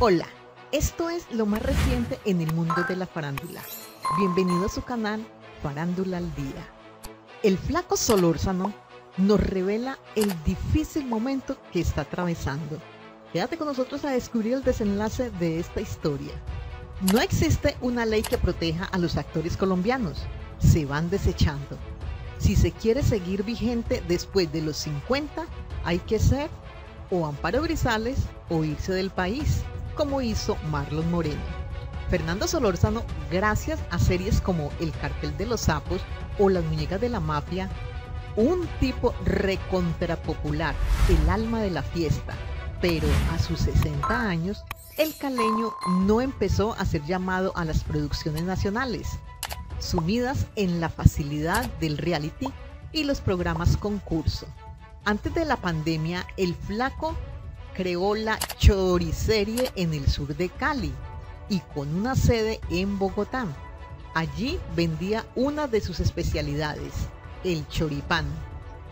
Hola, esto es lo más reciente en el mundo de la farándula. Bienvenido a su canal Farándula al Día. El flaco Solórzano nos revela el difícil momento que está atravesando. Quédate con nosotros a descubrir el desenlace de esta historia. No existe una ley que proteja a los actores colombianos. Se van desechando. Si se quiere seguir vigente después de los 50, hay que ser o Amparo Grisales o irse del país como hizo Marlon Moreno. Fernando Solórzano, gracias a series como El cartel de los sapos o Las muñecas de la mafia, un tipo recontrapopular, el alma de la fiesta, pero a sus 60 años, el caleño no empezó a ser llamado a las producciones nacionales, sumidas en la facilidad del reality y los programas concurso. Antes de la pandemia, el flaco creó la Choricerie en el sur de Cali y con una sede en Bogotá. Allí vendía una de sus especialidades, el choripán.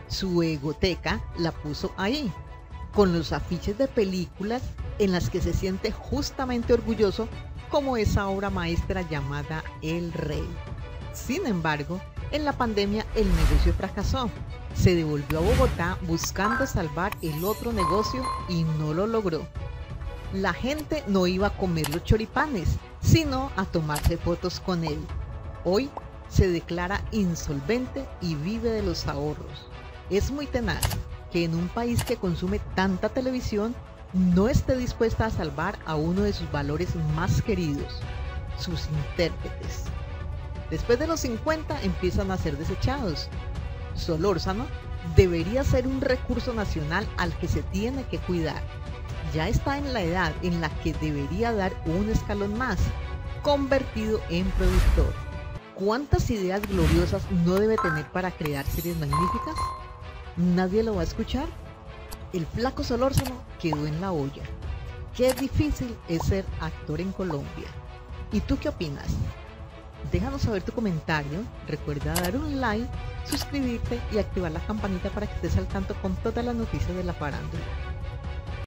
Su egoteca la puso ahí, con los afiches de películas en las que se siente justamente orgulloso como esa obra maestra llamada El Rey. Sin embargo, en la pandemia el negocio fracasó se devolvió a Bogotá buscando salvar el otro negocio y no lo logró. La gente no iba a comer los choripanes, sino a tomarse fotos con él. Hoy se declara insolvente y vive de los ahorros. Es muy tenaz que en un país que consume tanta televisión no esté dispuesta a salvar a uno de sus valores más queridos, sus intérpretes. Después de los 50 empiezan a ser desechados Solórzano debería ser un recurso nacional al que se tiene que cuidar. Ya está en la edad en la que debería dar un escalón más, convertido en productor. ¿Cuántas ideas gloriosas no debe tener para crear series magníficas? ¿Nadie lo va a escuchar? El flaco Solórzano quedó en la olla. Qué difícil es ser actor en Colombia. ¿Y tú qué opinas? Déjanos saber tu comentario, recuerda dar un like, suscribirte y activar la campanita para que estés al tanto con todas las noticias de la farándula.